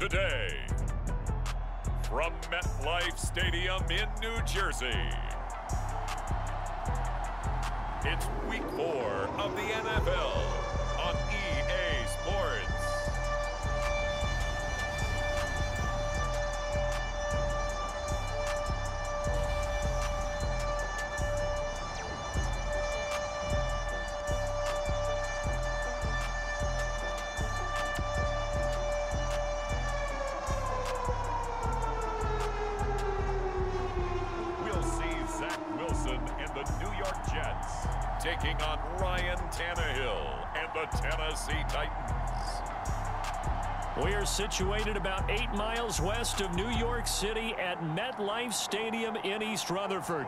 today. From MetLife Stadium in New Jersey. It's week four of the NFL situated about eight miles west of New York City at MetLife Stadium in East Rutherford.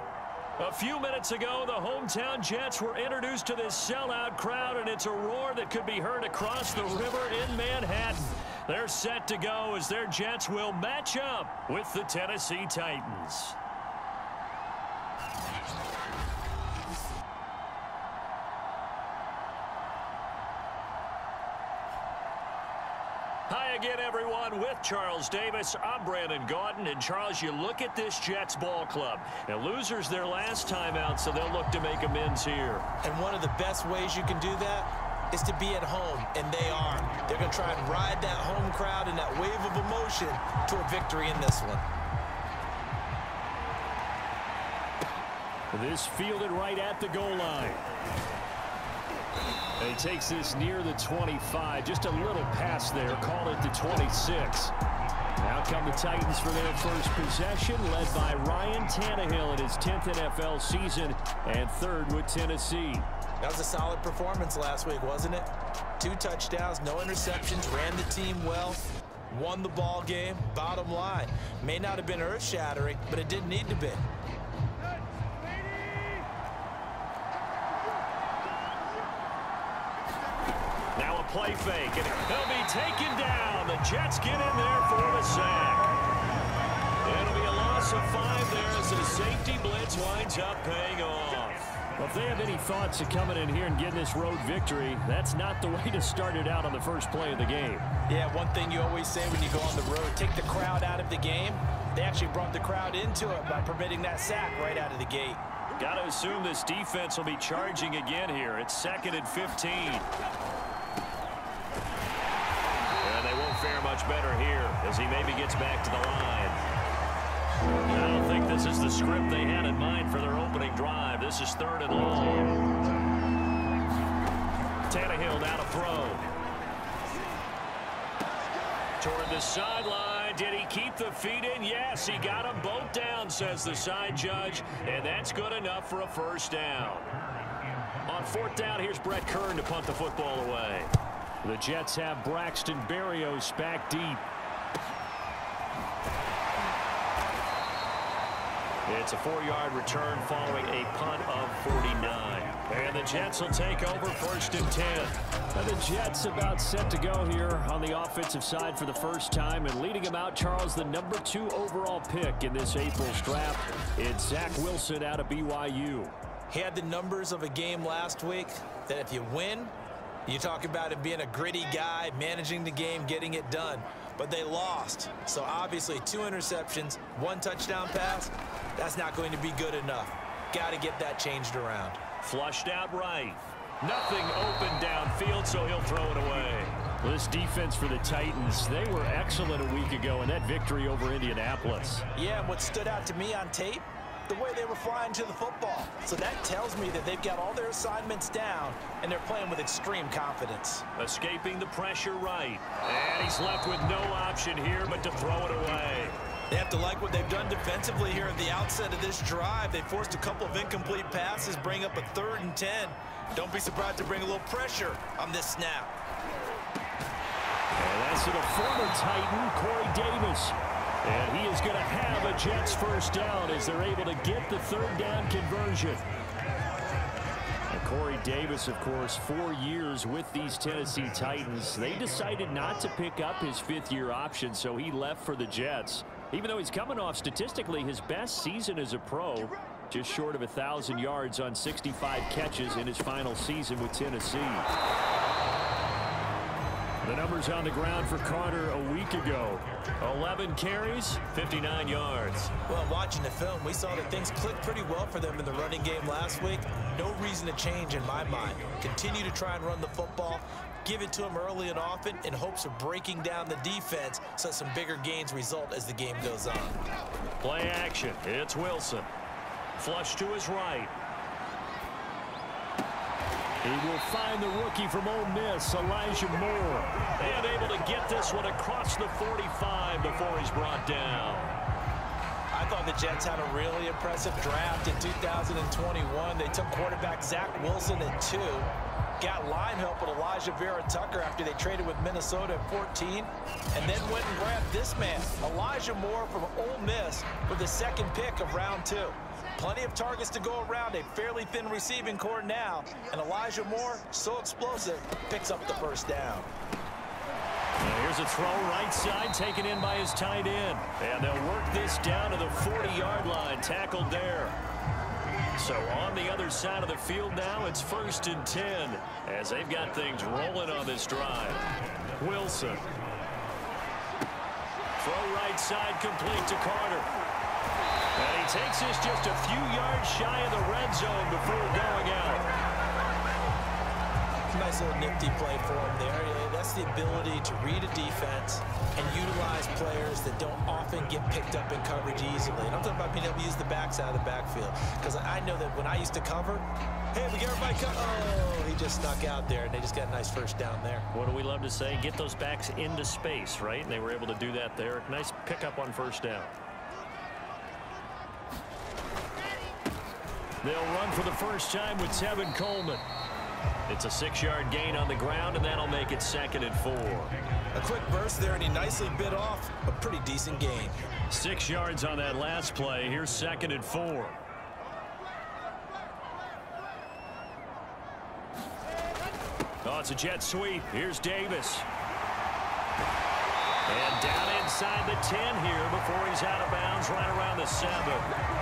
A few minutes ago, the hometown Jets were introduced to this sellout crowd, and it's a roar that could be heard across the river in Manhattan. They're set to go as their Jets will match up with the Tennessee Titans. Again, everyone. With Charles Davis, I'm Brandon Gaudin. And Charles, you look at this Jets ball club. And losers their last time out, so they'll look to make amends here. And one of the best ways you can do that is to be at home, and they are. They're going to try and ride that home crowd and that wave of emotion to a victory in this one. This fielded right at the goal line. And he takes this near the 25. Just a little pass there. Call it the 26. Now come the Titans for their first possession, led by Ryan Tannehill in his 10th NFL season and third with Tennessee. That was a solid performance last week, wasn't it? Two touchdowns, no interceptions, ran the team well, won the ball game. Bottom line, may not have been earth-shattering, but it didn't need to be. Now a play fake, and he'll be taken down. The Jets get in there for the sack. It'll be a loss of five there as the safety blitz winds up paying off. Well, if they have any thoughts of coming in here and getting this road victory, that's not the way to start it out on the first play of the game. Yeah, one thing you always say when you go on the road, take the crowd out of the game. They actually brought the crowd into it by permitting that sack right out of the gate. Got to assume this defense will be charging again here. It's second and 15. Fare much better here as he maybe gets back to the line. I don't think this is the script they had in mind for their opening drive. This is third and long. Tannehill now to throw. Toward the sideline. Did he keep the feet in? Yes, he got them both down, says the side judge. And that's good enough for a first down. On fourth down, here's Brett Kern to punt the football away. The Jets have Braxton Berrios back deep. It's a four-yard return following a punt of 49. And the Jets will take over first and 10. And the Jets about set to go here on the offensive side for the first time. And leading them out, Charles, the number two overall pick in this April's draft. It's Zach Wilson out of BYU. He had the numbers of a game last week that if you win, you talk about him being a gritty guy, managing the game, getting it done. But they lost. So obviously two interceptions, one touchdown pass, that's not going to be good enough. Got to get that changed around. Flushed out right. Nothing open downfield, so he'll throw it away. Well, This defense for the Titans, they were excellent a week ago in that victory over Indianapolis. Yeah, and what stood out to me on tape, the way they were flying to the football. So that tells me that they've got all their assignments down, and they're playing with extreme confidence. Escaping the pressure right. And he's left with no option here but to throw it away. They have to like what they've done defensively here at the outset of this drive. They forced a couple of incomplete passes, bring up a third and 10. Don't be surprised to bring a little pressure on this snap. And that's to the former Titan, Corey Davis. And he is going to have a Jets first down as they're able to get the third down conversion. Corey Davis, of course, four years with these Tennessee Titans. They decided not to pick up his fifth-year option, so he left for the Jets. Even though he's coming off statistically his best season as a pro, just short of 1,000 yards on 65 catches in his final season with Tennessee. The numbers on the ground for Carter a week ago. 11 carries, 59 yards. Well, watching the film, we saw that things clicked pretty well for them in the running game last week. No reason to change in my mind. Continue to try and run the football, give it to them early and often in hopes of breaking down the defense so some bigger gains result as the game goes on. Play action. It's Wilson. Flush to his right. He will find the rookie from Ole Miss, Elijah Moore. And able to get this one across the 45 before he's brought down. I thought the Jets had a really impressive draft in 2021. They took quarterback Zach Wilson at two. Got line help with Elijah Vera Tucker after they traded with Minnesota at 14. And then went and grabbed this man, Elijah Moore from Ole Miss with the second pick of round two. Plenty of targets to go around, a fairly thin receiving corps now. And Elijah Moore, so explosive, picks up the first down. Now here's a throw right side taken in by his tight end. And they'll work this down to the 40-yard line, tackled there. So on the other side of the field now, it's first and 10 as they've got things rolling on this drive. Wilson. Throw right side complete to Carter. And he takes this just a few yards shy of the red zone before going out. Nice little nifty play for him there. That's the ability to read a defense and utilize players that don't often get picked up in coverage easily. And I'm talking about being able to use the backside of the backfield. Because I know that when I used to cover, hey, we get everybody covered. Oh, he just snuck out there, and they just got a nice first down there. What do we love to say? Get those backs into space, right? And they were able to do that there. Nice pickup on first down. They'll run for the first time with Tevin Coleman. It's a six-yard gain on the ground, and that'll make it second and four. A quick burst there, and he nicely bit off a pretty decent gain. Six yards on that last play. Here's second and four. Oh, it's a jet sweep. Here's Davis. And down inside the 10 here before he's out of bounds right around the 7.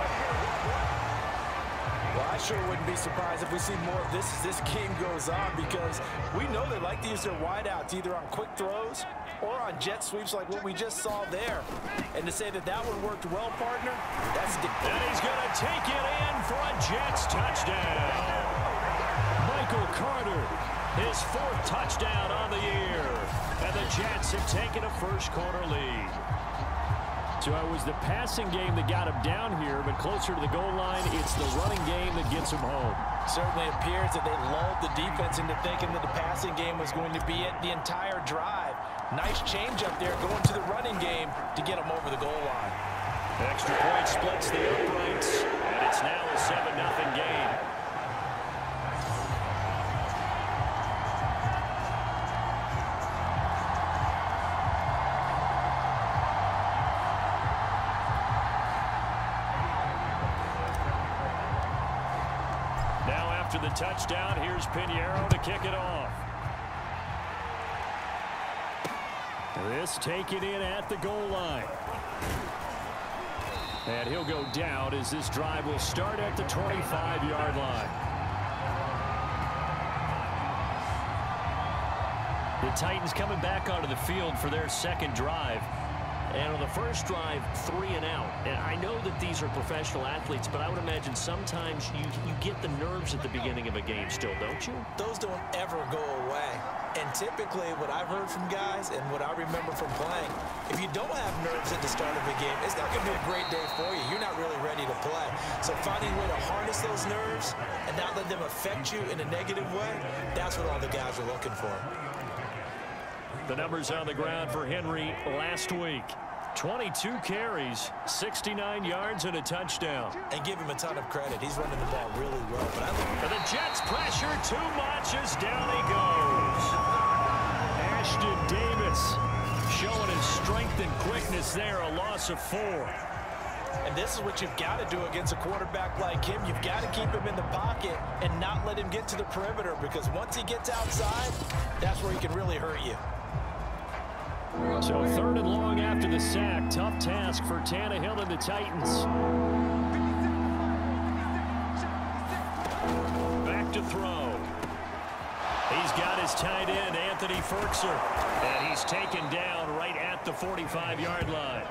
Sure wouldn't be surprised if we see more of this as this game goes on because we know they like to use their wideouts either on quick throws or on jet sweeps like what we just saw there. And to say that that one worked well, partner, that's... And he's going to take it in for a Jets touchdown. Michael Carter, his fourth touchdown on the year. And the Jets have taken a first quarter lead. So it was the passing game that got him down here, but closer to the goal line, it's the running game that gets him home. Certainly appears that they lulled the defense into thinking that the passing game was going to be it the entire drive. Nice change up there going to the running game to get him over the goal line. Extra point splits the uprights, and it's now a 7-0 game. Touchdown. Here's Piñeiro to kick it off. This taken in at the goal line. And he'll go down as this drive will start at the 25-yard line. The Titans coming back onto the field for their second drive. And on the first drive, three and out. And I know that these are professional athletes, but I would imagine sometimes you, you get the nerves at the beginning of a game still, don't you? Those don't ever go away. And typically what I've heard from guys and what I remember from playing, if you don't have nerves at the start of a game, it's not going to be a great day for you. You're not really ready to play. So finding a way to harness those nerves and not let them affect you in a negative way, that's what all the guys are looking for. The numbers on the ground for Henry last week. 22 carries, 69 yards, and a touchdown. And give him a ton of credit. He's running the ball really well. But I look the Jets pressure too much as down he goes. Ashtyn Davis showing his strength and quickness there, a loss of four. And this is what you've got to do against a quarterback like him. You've got to keep him in the pocket and not let him get to the perimeter because once he gets outside, that's where he can really hurt you. So third and long after the sack. Tough task for Tannehill and the Titans. Back to throw. He's got his tight end, Anthony Firkser. And he's taken down right at the 45-yard line.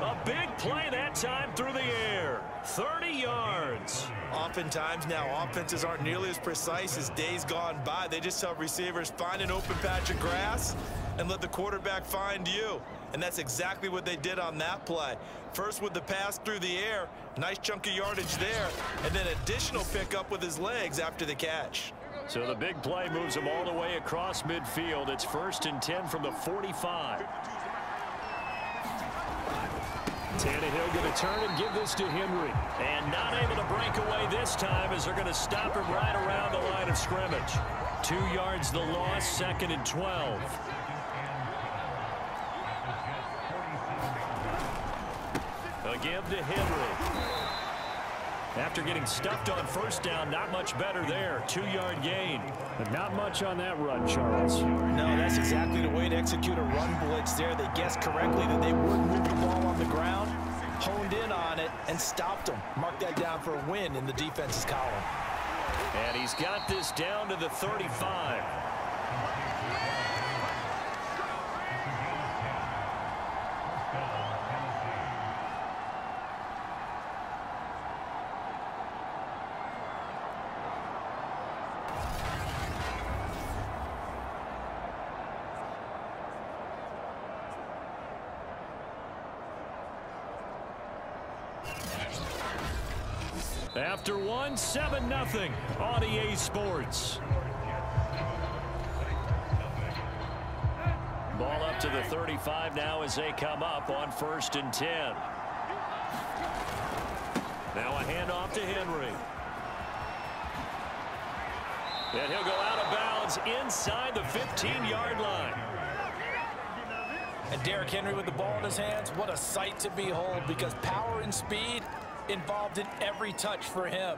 A big play that time through the air. 30 yards. Oftentimes now, offenses aren't nearly as precise as days gone by. They just tell receivers, find an open patch of grass and let the quarterback find you. And that's exactly what they did on that play. First with the pass through the air, nice chunk of yardage there, and then additional pickup with his legs after the catch. So the big play moves him all the way across midfield. It's first and 10 from the 45. Tannehill going to turn and give this to Henry. And not able to break away this time as they're going to stop him right around the line of scrimmage. Two yards the loss, second and 12. Again to Henry. After getting stuffed on first down, not much better there. Two-yard gain. But not much on that run, Charles. No, that's exactly the way to execute a run blitz there. They guessed correctly that they would move the ball on the ground, honed in on it, and stopped them. Mark that down for a win in the defense's column. And he's got this down to the 35. One, 7-0 on EA Sports. Ball up to the 35 now as they come up on first and 10. Now a handoff to Henry. And he'll go out of bounds inside the 15-yard line. And Derrick Henry with the ball in his hands, what a sight to behold because power and speed involved in every touch for him.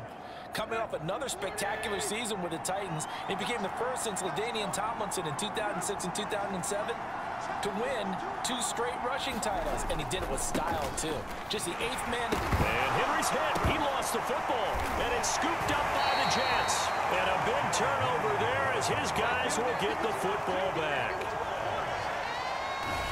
Coming off another spectacular season with the Titans, he became the first since LaDainian Tomlinson in 2006 and 2007 to win two straight rushing titles, and he did it with style, too. Just the eighth man. And Henry's hit. He lost the football, and it's scooped up by the Jets. And a big turnover there as his guys will get the football back.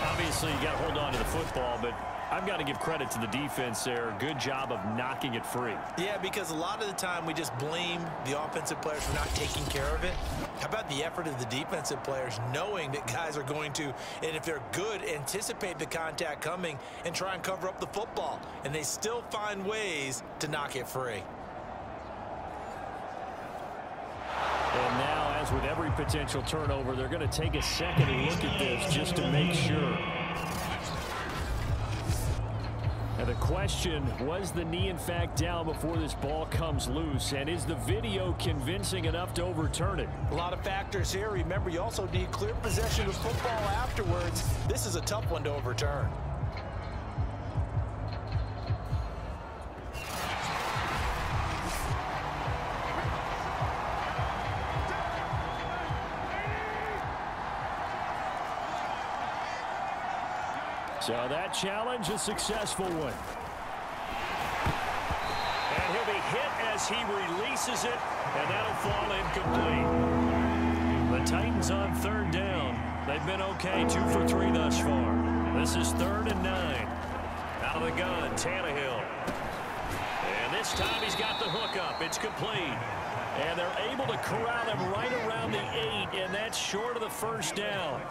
Obviously, you got to hold on to the football, but I've got to give credit to the defense there. Good job of knocking it free. Yeah, because a lot of the time we just blame the offensive players for not taking care of it. How about the effort of the defensive players knowing that guys are going to, and if they're good, anticipate the contact coming and try and cover up the football. And they still find ways to knock it free. And now, as with every potential turnover, they're going to take a second and look at this just to make sure. And the question, was the knee in fact down before this ball comes loose? And is the video convincing enough to overturn it? A lot of factors here. Remember, you also need clear possession of football afterwards. This is a tough one to overturn. Challenge, a successful one. And he'll be hit as he releases it, and that'll fall incomplete. The Titans on third down. They've been okay, two for three thus far. This is third and nine. Out of the gun, Tannehill. And this time he's got the hook up. It's complete. And they're able to corral him right around the eight, and that's short of the first down.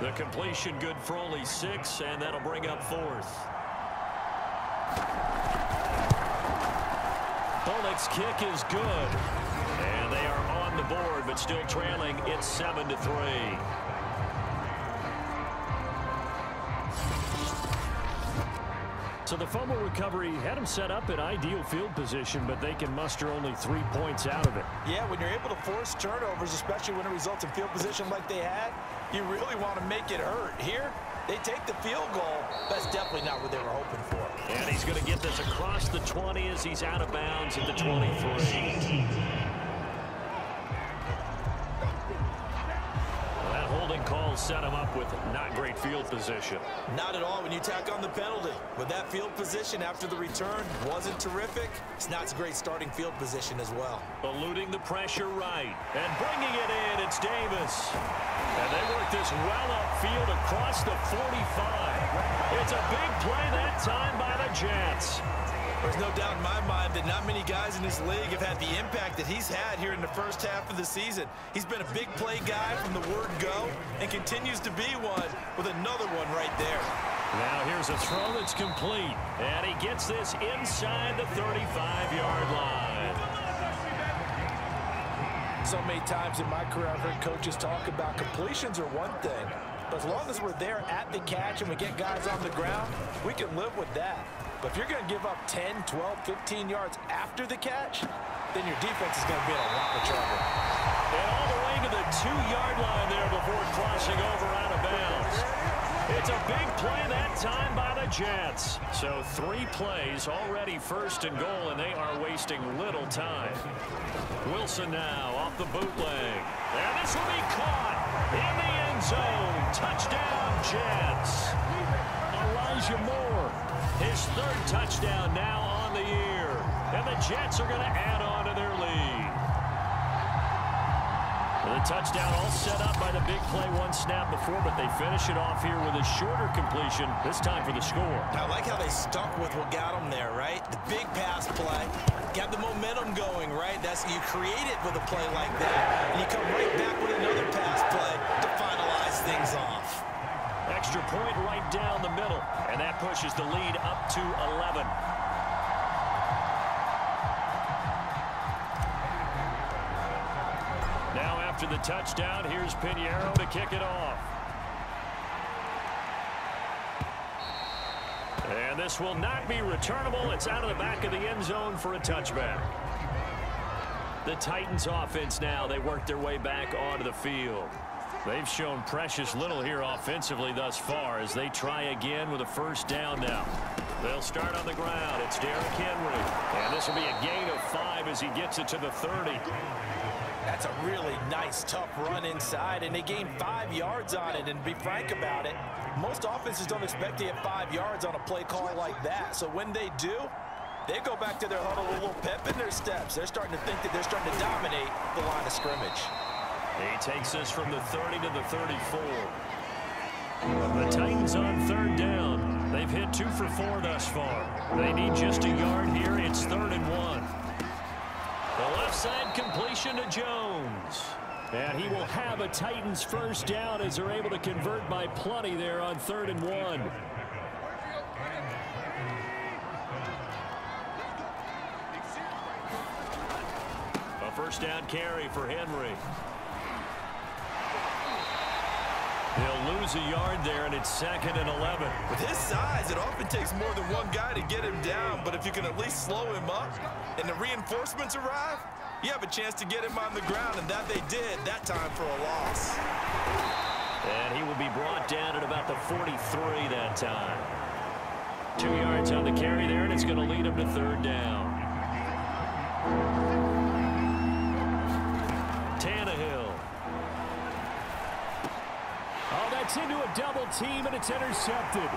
The completion good for only six, and that'll bring up fourth. Bullock's kick is good. And they are on the board, but still trailing. It's 7 to three. So the fumble recovery had them set up in ideal field position, but they can muster only three points out of it. Yeah, when you're able to force turnovers, especially when it results in field position like they had, you really want to make it hurt. Here, they take the field goal. That's definitely not what they were hoping for. And he's going to get this across the 20 as he's out of bounds at the 23. Will set him up with not great field position. Not at all when you tack on the penalty. With that field position after the return wasn't terrific, it's not a great starting field position as well. Eluding the pressure right. And bringing it in, it's Davis. And they work this well upfield across the 45. It's a big play that time by the Jets. There's no doubt in my mind that not many guys in this league have had the impact that he's had here in the first half of the season. He's been a big play guy from the word go and continues to be one with another one right there. Now here's a throw that's complete. And he gets this inside the 35-yard line. So many times in my career I've heard coaches talk about completions are one thing. But as long as we're there at the catch and we get guys on the ground, we can live with that. But if you're going to give up 10, 12, 15 yards after the catch, then your defense is going to be in a lot of trouble. And all the way to the two-yard line there before crossing over out of bounds. It's a big play that time by the Jets. So three plays already first and goal, and they are wasting little time. Wilson now off the bootleg. And this will be caught in the end zone. Touchdown, Jets. Elijah Moore his third touchdown now on the year. And the Jets are going to add on to their lead. The touchdown all set up by the big play one snap before, but they finish it off here with a shorter completion, this time for the score. I like how they stuck with what got them there, right? The big pass play, got the momentum going, right? That's You create it with a play like that, and you come right back with another pass play to finalize things off. Point right down the middle, and that pushes the lead up to 11. Now after the touchdown, here's Piñeiro to kick it off. And this will not be returnable. It's out of the back of the end zone for a touchback. The Titans offense now, they work their way back onto the field. They've shown precious little here offensively thus far as they try again with a first down now. They'll start on the ground. It's Derrick Henry. And this will be a gain of five as he gets it to the 30. That's a really nice, tough run inside, and they gain five yards on it. And to be frank about it, most offenses don't expect to get five yards on a play call like that. So when they do, they go back to their huddle with a little pep in their steps. They're starting to think that they're starting to dominate the line of scrimmage. He takes us from the 30 to the 34. The Titans on third down. They've hit two for four thus far. They need just a yard here. It's third and one. The left side completion to Jones. And he will have a Titans first down as they're able to convert by plenty there on third and one. A first down carry for Henry. He'll lose a yard there, and it's second and 11. With his size, it often takes more than one guy to get him down, but if you can at least slow him up and the reinforcements arrive, you have a chance to get him on the ground, and that they did that time for a loss. And he will be brought down at about the 43 that time. Two yards on the carry there, and it's going to lead him to third down. Gets into a double team, and it's intercepted.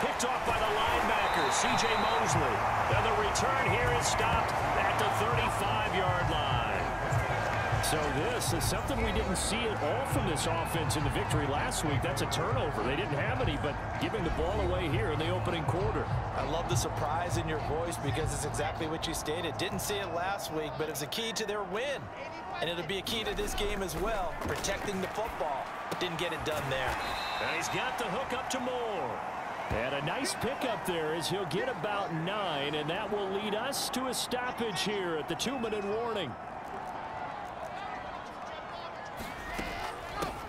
Picked off by the linebacker, C.J. Mosley. And the return here is stopped at the 35-yard line. So this is something we didn't see at all from this offense in the victory last week. That's a turnover. They didn't have any, but giving the ball away here in the opening quarter. I love the surprise in your voice because it's exactly what you stated. Didn't see it last week, but it was a key to their win. And it'll be a key to this game as well, protecting the football. Didn't get it done there. And he's got the hook up to Moore. And a nice pickup there as he'll get about nine, and that will lead us to a stoppage here at the two-minute warning.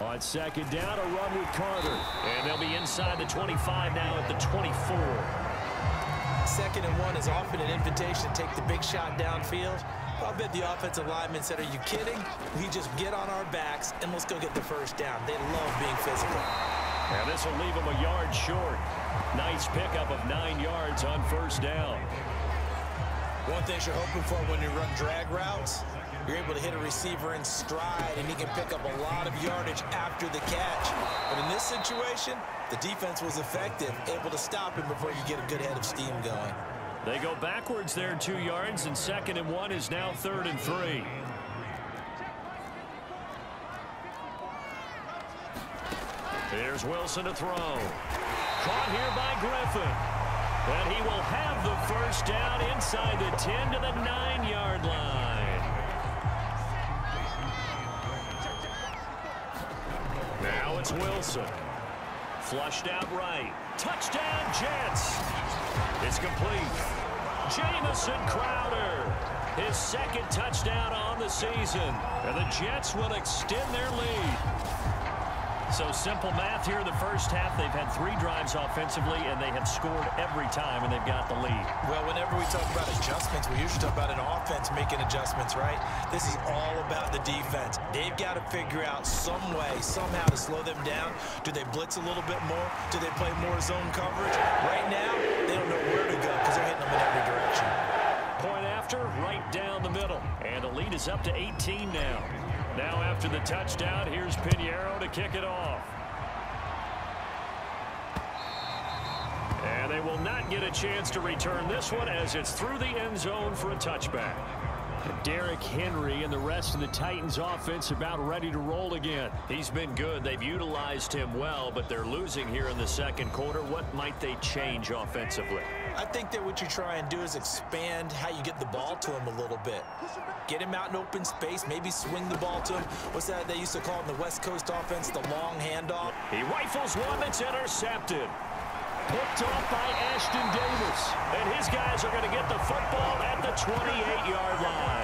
On second down, a run with Carter. And they'll be inside the 25 now at the 24. Second and one is often an invitation to take the big shot downfield. I bet the offensive linemen said, are you kidding? We just get on our backs and let's go get the first down. They love being physical. And this will leave them a yard short. Nice pickup of nine yards on first down. One thing you're hoping for when you run drag routes, you're able to hit a receiver in stride, and he can pick up a lot of yardage after the catch. But in this situation, the defense was effective, able to stop him before you get a good head of steam going. They go backwards there two yards, and second and one is now third and three. Here's Wilson to throw. Caught here by Griffin. And he will have the first down inside the 10 to the 9-yard line. Now it's Wilson. Flushed out right. Touchdown, Jets. It's complete. Jamison Crowder. His second touchdown on the season. And the Jets will extend their lead. So simple math here in the first half. They've had three drives offensively, and they have scored every time, and they've got the lead. Well, whenever we talk about adjustments, we usually talk about an offense making adjustments, right? This is all about the defense. They've got to figure out some way, somehow to slow them down. Do they blitz a little bit more? Do they play more zone coverage? Right now, they don't know where to go because they're hitting them in every direction. Point after, right down the middle. And the lead is up to 18 now. Now after the touchdown, here's Piñeiro to kick it off. And they will not get a chance to return this one as it's through the end zone for a touchback. Derrick Henry and the rest of the Titans offense about ready to roll again. He's been good. They've utilized him well, but they're losing here in the second quarter. What might they change offensively? I think that what you try and do is expand how you get the ball to him a little bit. Get him out in open space, maybe swing the ball to him. What's that they used to call in the West Coast offense, the long handoff? He rifles one that's intercepted. Picked off by Ashtyn Davis. And his guys are going to get the football at the 28-yard line.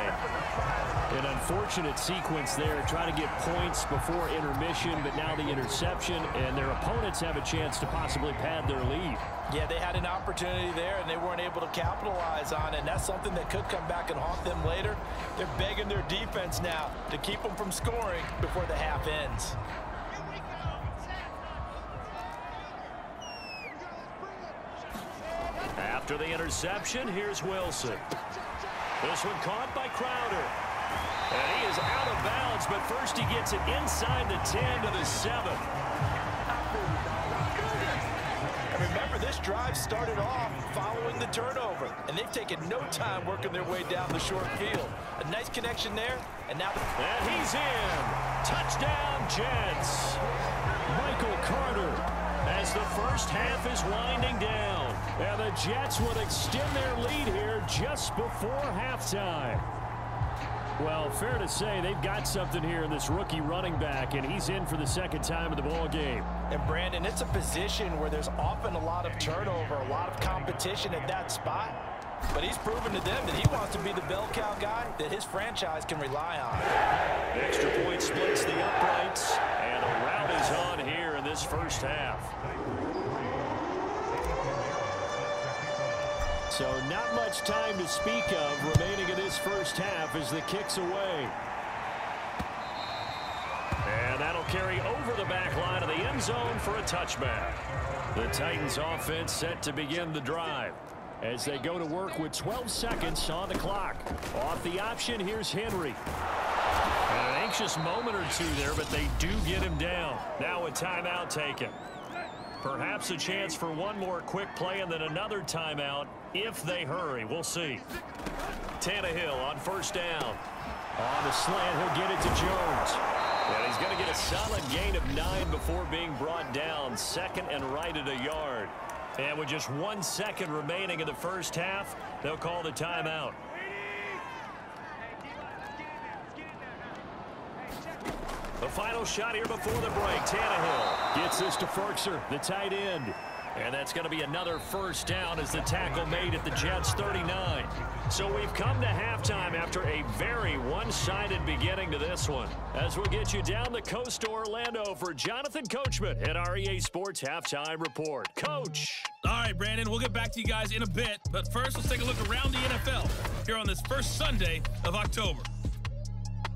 An unfortunate sequence there, trying to get points before intermission, but now the interception, and their opponents have a chance to possibly pad their lead. Yeah, they had an opportunity there, and they weren't able to capitalize on it, and that's something that could come back and haunt them later. They're begging their defense now to keep them from scoring before the half ends. After the interception, here's Wilson. This one caught by Crowder. And he is out of bounds, but first he gets it inside the 10 to the 7. remember, this drive started off following the turnover, and they've taken no time working their way down the short field. A nice connection there, and now... And he's in. Touchdown, Jets. Michael Carter as the first half is winding down. And the Jets would extend their lead here just before halftime. Well, fair to say they've got something here in this rookie running back, and he's in for the second time in the ball game. And Brandon, it's a position where there's often a lot of turnover, a lot of competition at that spot. But he's proven to them that he wants to be the bell cow guy that his franchise can rely on. Extra point splits the uprights, and a rout is on here in this first half. So not much time to speak of remaining in this first half as the kick's away. And that'll carry over the back line of the end zone for a touchback. The Titans offense set to begin the drive as they go to work with 12 seconds on the clock. Off the option, here's Henry. And an anxious moment or two there, but they do get him down. Now a timeout taken. Perhaps a chance for one more quick play and then another timeout if they hurry. We'll see. Tannehill on first down. On the slant, he'll get it to Jones. And he's going to get a solid gain of nine before being brought down. Second and right at a yard. And with just one second remaining in the first half, they'll call the timeout. The final shot here before the break. Tannehill gets this to Firkser, the tight end. And that's going to be another first down as the tackle made at the Jets 39. So we've come to halftime after a very one-sided beginning to this one. As we'll get you down the coast to Orlando for Jonathan Coachman at our EA Sports Halftime Report. Coach. All right, Brandon, we'll get back to you guys in a bit. But first, let's take a look around the NFL here on this first Sunday of October.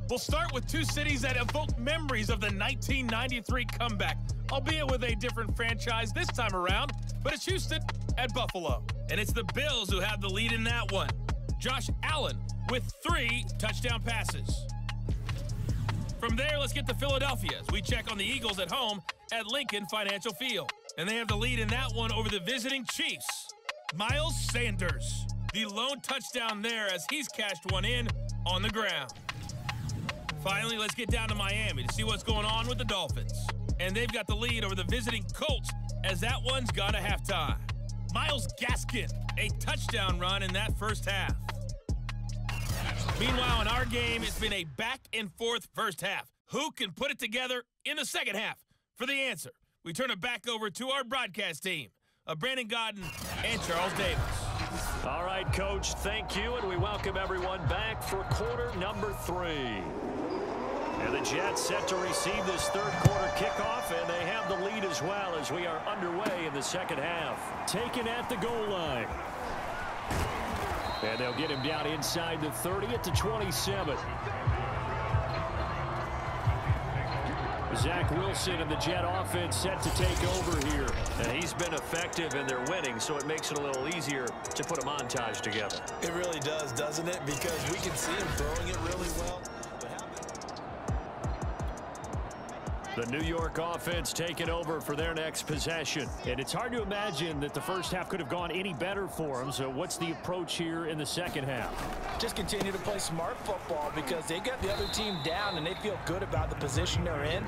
We'll start with two cities that evoke memories of the 1993 comeback, albeit with a different franchise this time around, but it's Houston at Buffalo. And it's the Bills who have the lead in that one. Josh Allen with three touchdown passes. From there, let's get to Philadelphia as we check on the Eagles at home at Lincoln Financial Field. And they have the lead in that one over the visiting Chiefs. Miles Sanders, the lone touchdown there as he's cashed one in on the ground. Finally, let's get down to Miami to see what's going on with the Dolphins. And they've got the lead over the visiting Colts as that one's gone to halftime. Myles Gaskin, a touchdown run in that first half. Meanwhile, in our game, it's been a back and forth first half. Who can put it together in the second half? For the answer, we turn it back over to our broadcast team of Brandon Gaudin and Charles Davis. All right, Coach, thank you, and we welcome everyone back for quarter number three. And the Jets set to receive this third quarter kickoff, and they have the lead as well as we are underway in the second half. Taken at the goal line. And they'll get him down inside the 30 at the 27. Zach Wilson and the Jet offense set to take over here. And he's been effective and they're winning, so it makes it a little easier to put a montage together. It really does, doesn't it? Because we can see him throwing it really well. The New York offense taking over for their next possession. And it's hard to imagine that the first half could have gone any better for them. So what's the approach here in the second half? Just continue to play smart football because they got the other team down and they feel good about the position they're in.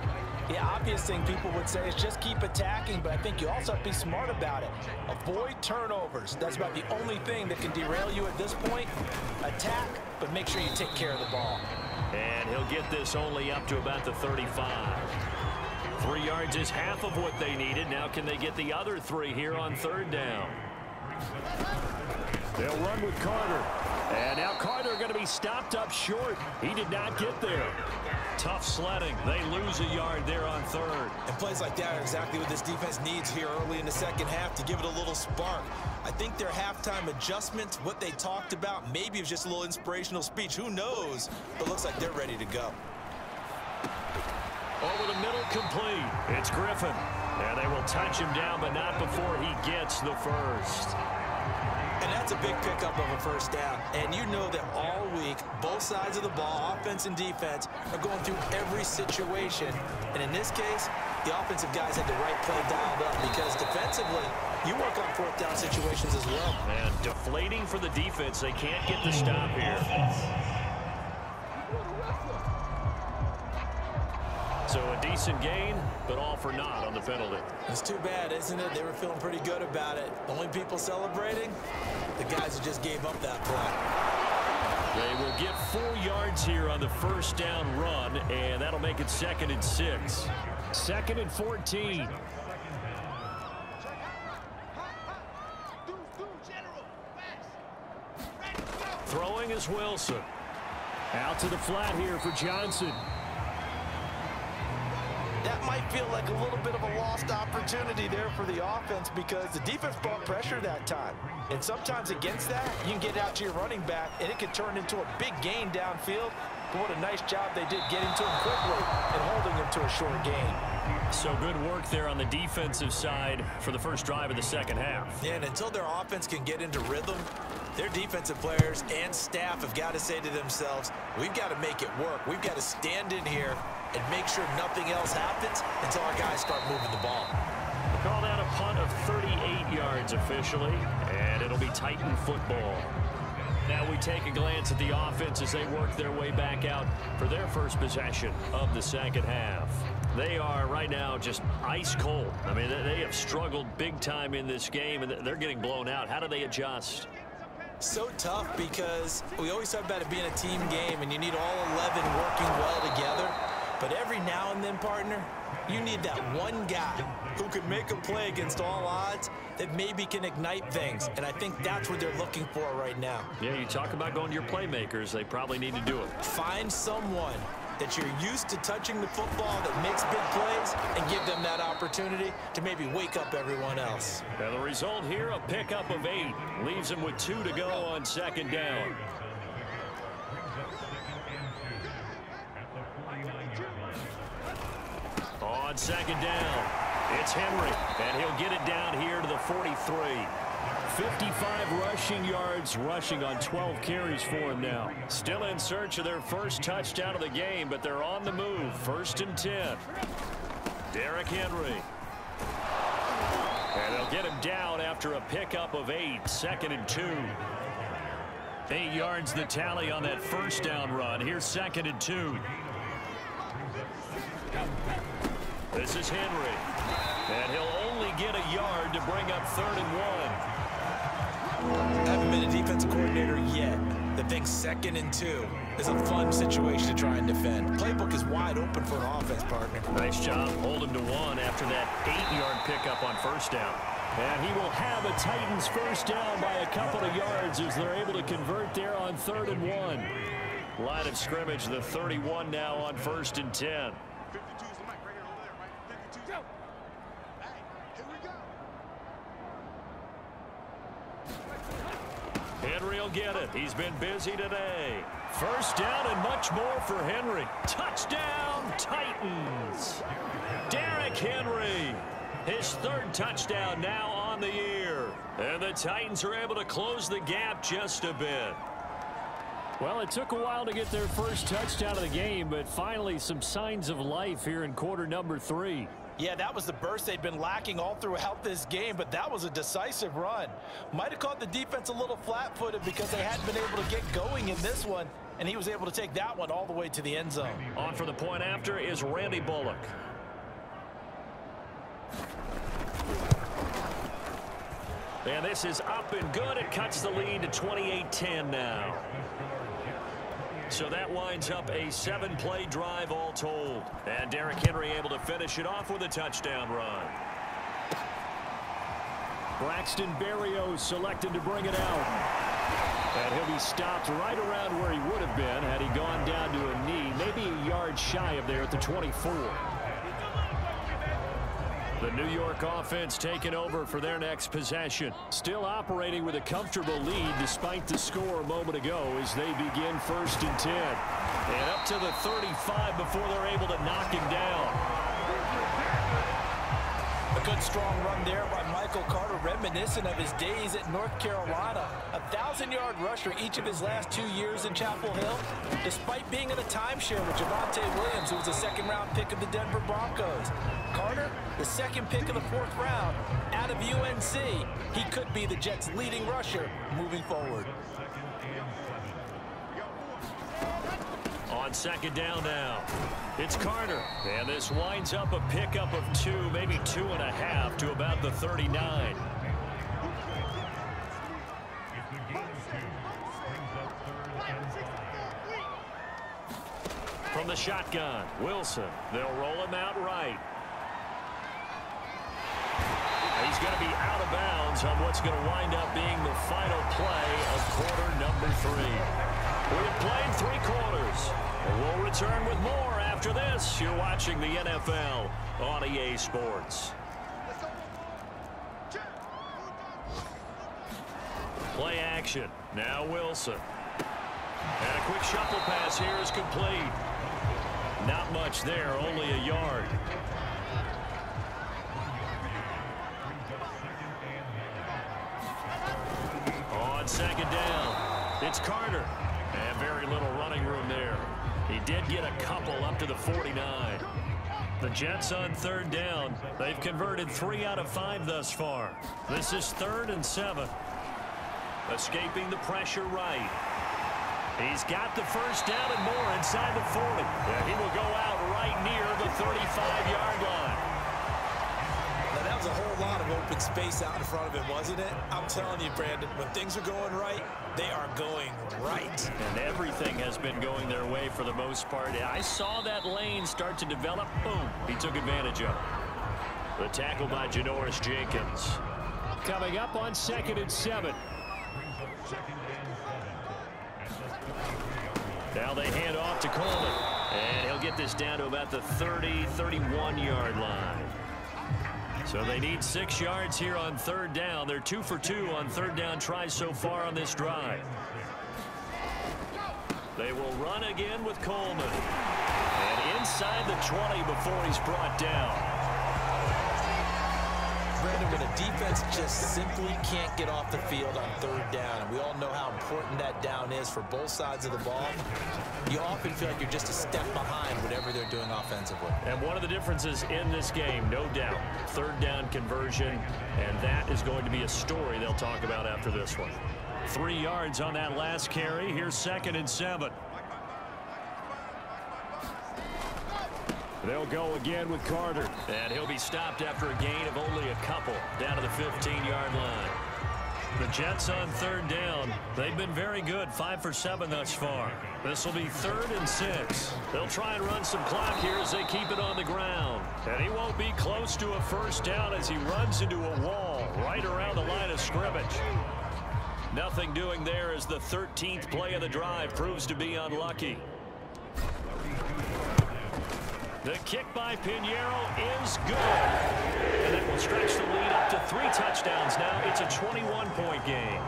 The obvious thing people would say is just keep attacking, but I think you also have to be smart about it. Avoid turnovers. That's about the only thing that can derail you at this point. Attack, but make sure you take care of the ball. And he'll get this only up to about the 35. Three yards is half of what they needed. Now can they get the other three here on third down? They'll run with Carter. And now Carter going to be stopped up short. He did not get there. Tough sledding. They lose a yard there on third. And plays like that are exactly what this defense needs here early in the second half to give it a little spark. I think their halftime adjustments, what they talked about, maybe it was just a little inspirational speech. Who knows? But looks like they're ready to go. Over the middle, complete. It's Griffin. And they will touch him down, but not before he gets the first. And that's a big pickup of a first down. And you know that all week, both sides of the ball, offense and defense, are going through every situation. And in this case, the offensive guys had the right play dialed up because defensively, you work on fourth down situations as well. And deflating for the defense. They can't get the stop here. So a decent gain, but all for naught on the penalty. It's too bad, isn't it? They were feeling pretty good about it. Only people celebrating, the guys who just gave up that play. They will get four yards here on the first down run, and that'll make it second and six. Second and 14. Throwing is Wilson. Out to the flat here for Johnson. Might feel like a little bit of a lost opportunity there for the offense because the defense brought pressure that time. And sometimes against that, you can get out to your running back, and it can turn into a big gain downfield. But what a nice job they did getting to him quickly and holding him to a short gain. So good work there on the defensive side for the first drive of the second half. Yeah, and until their offense can get into rhythm, their defensive players and staff have got to say to themselves, we've got to make it work. We've got to stand in here and make sure nothing else happens until our guys start moving the ball. Call that a punt of 38 yards officially, and it'll be Titan football. Now we take a glance at the offense as they work their way back out for their first possession of the second half. They are right now just ice cold. I mean, they have struggled big time in this game, and they're getting blown out. How do they adjust? So tough because we always talk about it being a team game, and you need all 11 working well together. But every now and then, partner, you need that one guy who can make a play against all odds that maybe can ignite things. And I think that's what they're looking for right now. Yeah, you talk about going to your playmakers. They probably need to do it. Find someone that you're used to touching the football that makes big plays and give them that opportunity to maybe wake up everyone else. And the result here, a pickup of eight. Leaves them with two to go on second down. On second down, it's Henry, and he'll get it down here to the 43. 55 rushing yards, rushing on 12 carries for him now. Still in search of their first touchdown of the game, but they're on the move. First and 10. Derrick Henry. And they'll get him down after a pickup of eight. Second and two. Eight yards the tally on that first down run. Here's second and two. This is Henry. And he'll only get a yard to bring up third and one. Haven't been a defensive coordinator yet. The big second and two is a fun situation to try and defend. Playbook is wide open for an offense partner. Nice job. Hold him to one after that eight-yard pickup on first down. And he will have a Titans first down by a couple of yards as they're able to convert there on third and one. Line of scrimmage, the 31 now on first and 10. Henry will get it. He's been busy today. First down and much more for Henry. Touchdown, Titans. Derrick Henry. His third touchdown now on the year. And the Titans are able to close the gap just a bit. Well, it took a while to get their first touchdown of the game, but finally some signs of life here in quarter number three. Yeah, that was the burst they'd been lacking all throughout this game, but that was a decisive run. Might have caught the defense a little flat-footed because they hadn't been able to get going in this one, and he was able to take that one all the way to the end zone. On for the point after is Randy Bullock. And this is up and good. It cuts the lead to 28-10 now. So that winds up a seven-play drive all told. And Derrick Henry able to finish it off with a touchdown run. Braxton Berrios selected to bring it out. And he'll be stopped right around where he would have been had he gone down to a knee, maybe a yard shy of there at the 24. The New York offense taking over for their next possession. Still operating with a comfortable lead despite the score a moment ago as they begin first and 10. And up to the 35 before they're able to knock him down. A good strong run there by Michael Carter, reminiscent of his days at North Carolina. A thousand-yard rusher each of his last two years in Chapel Hill, despite being in a timeshare with Javonte Williams, who was a second-round pick of the Denver Broncos. Carter, the second pick of the fourth round, out of UNC. He could be the Jets' leading rusher moving forward. Second down now, it's Carter. And this winds up a pickup of two, maybe two and a half to about the 39. From the shotgun, Wilson. They'll roll him out right. He's going to be out of bounds on what's going to wind up being the final play of quarter number three. We have played three quarters. We'll return with more after this. You're watching the NFL on EA Sports. Play action. Now Wilson. And a quick shuffle pass here is complete. Not much there, only a yard. On second down, it's Carter. Little running room there. He did get a couple up to the 49. The Jets on third down. They've converted three out of five thus far. This is third and seven. Escaping the pressure right. He's got the first down and more inside the 40. And he will go out right near the 35-yard line. Was a whole lot of open space out in front of him, wasn't it? I'm telling you, Brandon, when things are going right, they are going right. And everything has been going their way for the most part. I saw that lane start to develop. Boom. He took advantage of it. The tackle by Janoris Jenkins. Coming up on second and seven. Now they hand off to Coleman. And he'll get this down to about the 30, 31-yard line. So they need six yards here on third down. They're two for two on third down tries so far on this drive. They will run again with Coleman. And inside the 20 before he's brought down. Brandon, when a defense just simply can't get off the field on third down, and we all know how important that down is for both sides of the ball, you often feel like you're just a step behind whatever they're doing offensively. And one of the differences in this game, no doubt, third down conversion, and that is going to be a story they'll talk about after this one. Three yards on that last carry. Here's second and seven. They'll go again with Carter. And he'll be stopped after a gain of only a couple down to the 15-yard line. The Jets on third down. They've been very good, five for seven thus far. This will be third and six. They'll try and run some clock here as they keep it on the ground. And he won't be close to a first down as he runs into a wall right around the line of scrimmage. Nothing doing there as the 13th play of the drive proves to be unlucky. The kick by Piñeiro is good. And that will stretch the lead up to three touchdowns now. It's a 21-point game.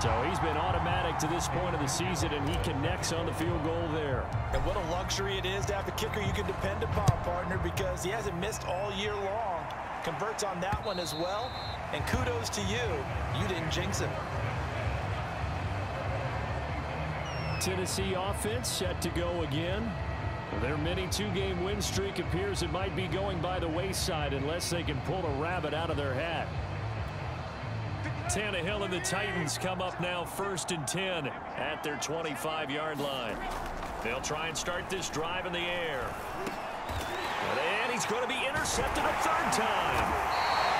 So he's been automatic to this point of the season, and he connects on the field goal there. And what a luxury it is to have a kicker you can depend upon, partner, because he hasn't missed all year long. Converts on that one as well. And kudos to you. You didn't jinx him. Tennessee offense set to go again. Their mini two-game win streak appears it might be going by the wayside unless they can pull a rabbit out of their hat. Tannehill and the Titans come up now first and 10 at their 25-yard line. They'll try and start this drive in the air. And he's going to be intercepted a third time.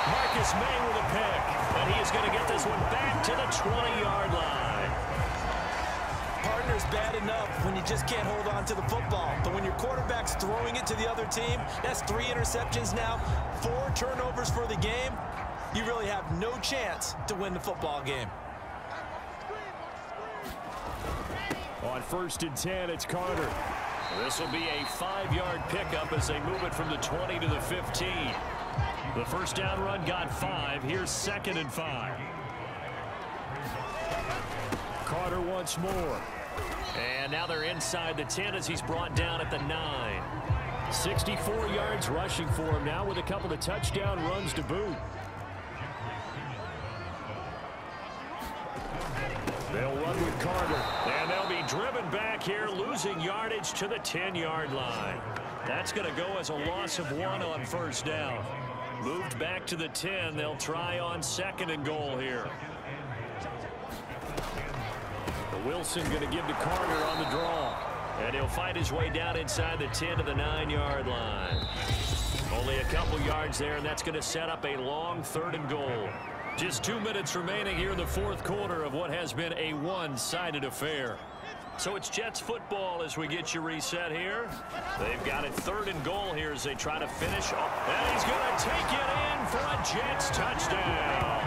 Marcus Maye with a pick. And he is going to get this one back to the 20-yard line partner's bad enough when you just can't hold on to the football. But when your quarterback's throwing it to the other team, that's three interceptions now, four turnovers for the game. You really have no chance to win the football game. On first and 10, it's Carter. This will be a five-yard pickup as they move it from the 20 to the 15. The first down run got five. Here's second and five. Carter once more. And now they're inside the 10 as he's brought down at the 9. 64 yards rushing for him now with a couple of touchdown runs to boot. They'll run with Carter. And they'll be driven back here, losing yardage to the 10-yard line. That's going to go as a loss of one on first down. Moved back to the 10. They'll try on second and goal here. Wilson going to give to Carter on the draw. And he'll fight his way down inside the 10 to the 9-yard line. Only a couple yards there, and that's going to set up a long third and goal. Just two minutes remaining here in the fourth quarter of what has been a one-sided affair. So it's Jets football as we get you reset here. They've got it third and goal here as they try to finish. And he's going to take it in for a Jets touchdown.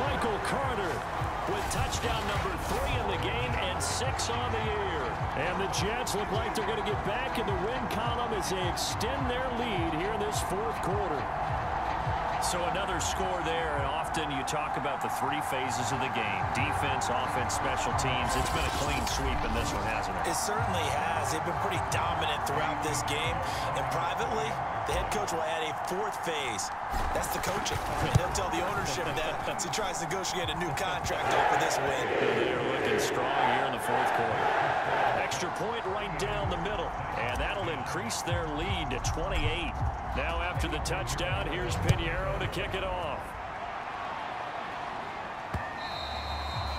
Michael Carter with touchdown number three in the game and six on the year. And the Jets look like they're going to get back in the win column as they extend their lead here in this fourth quarter. So another score there, and often you talk about the three phases of the game. Defense, offense, special teams. It's been a clean sweep in this one, hasn't it? It certainly has. They've been pretty dominant throughout this game. And privately, the head coach will add a fourth phase. That's the coaching. And he'll tell the that as he tries to negotiate a new contract after this win. They're looking strong here in the fourth quarter. Extra point right down the middle. And that'll increase their lead to 28. Now after the touchdown, here's Piñeiro to kick it off.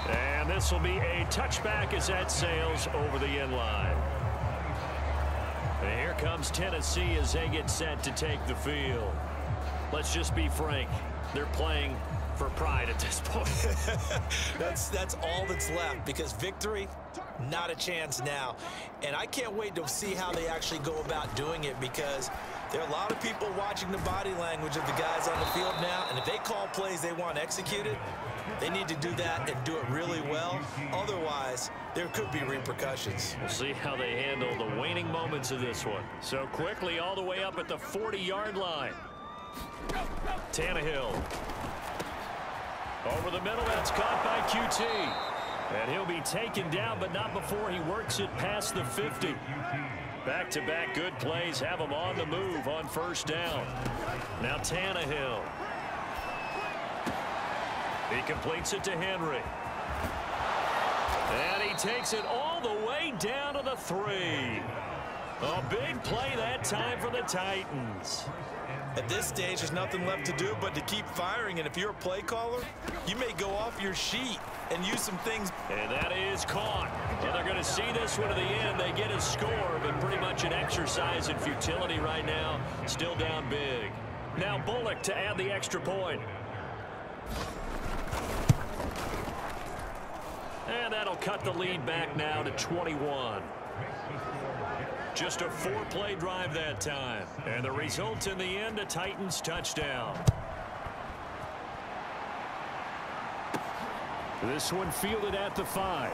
And this will be a touchback as that sails over the end line. And here comes Tennessee as they get set to take the field. Let's just be frank. They're playing for pride at this point. that's that's all that's left because victory, not a chance now. And I can't wait to see how they actually go about doing it because there are a lot of people watching the body language of the guys on the field now, and if they call plays they want executed, they need to do that and do it really well. Otherwise, there could be repercussions. We'll see how they handle the waning moments of this one. So quickly all the way up at the 40-yard line. Tannehill. Over the middle, that's caught by QT. And he'll be taken down, but not before he works it past the 50. Back-to-back -back good plays have them on the move on first down. Now Tannehill. He completes it to Henry. And he takes it all the way down to the three. A big play that time for the Titans. At this stage, there's nothing left to do but to keep firing. And if you're a play caller, you may go off your sheet and use some things. And that is caught. Well, they're going to see this one to the end. They get a score, but pretty much an exercise in futility right now. Still down big. Now Bullock to add the extra point. And that'll cut the lead back now to 21. Just a four-play drive that time. And the result in the end, a Titans touchdown. This one fielded at the five.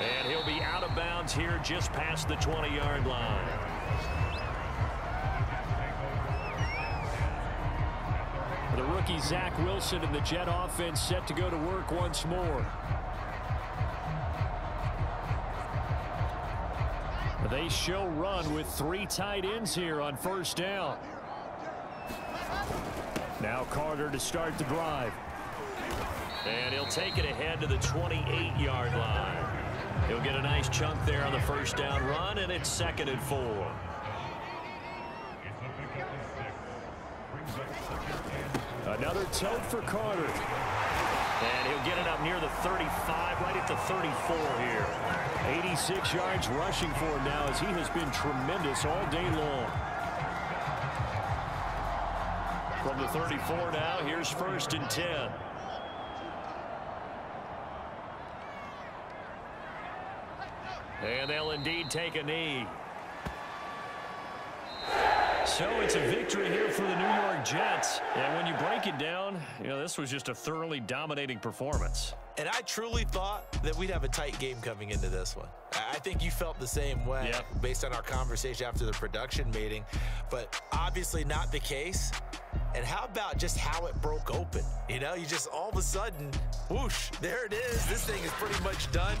And he'll be out of bounds here just past the 20-yard line. The rookie Zach Wilson and the Jet offense set to go to work once more. They show run with three tight ends here on first down. Now Carter to start the drive. And he'll take it ahead to the 28-yard line. He'll get a nice chunk there on the first down run, and it's second and four. Another tote for Carter. And he'll get it up near the 35, right at the 34 here. 86 yards rushing for him now as he has been tremendous all day long. From the 34 now, here's first and 10. And they'll indeed take a knee. So it's a victory here for the New York Jets. And when you break it down, you know, this was just a thoroughly dominating performance. And I truly thought that we'd have a tight game coming into this one. I think you felt the same way yep. based on our conversation after the production meeting, but obviously not the case. And how about just how it broke open? You know, you just all of a sudden, whoosh, there it is. This thing is pretty much done.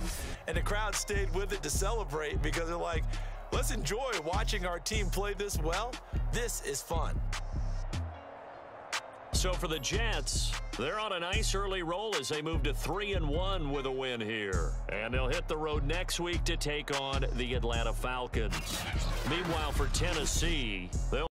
And the crowd stayed with it to celebrate because they're like, let's enjoy watching our team play this well. This is fun. So for the Jets, they're on a nice early roll as they move to 3 and one with a win here. And they'll hit the road next week to take on the Atlanta Falcons. Meanwhile, for Tennessee, they'll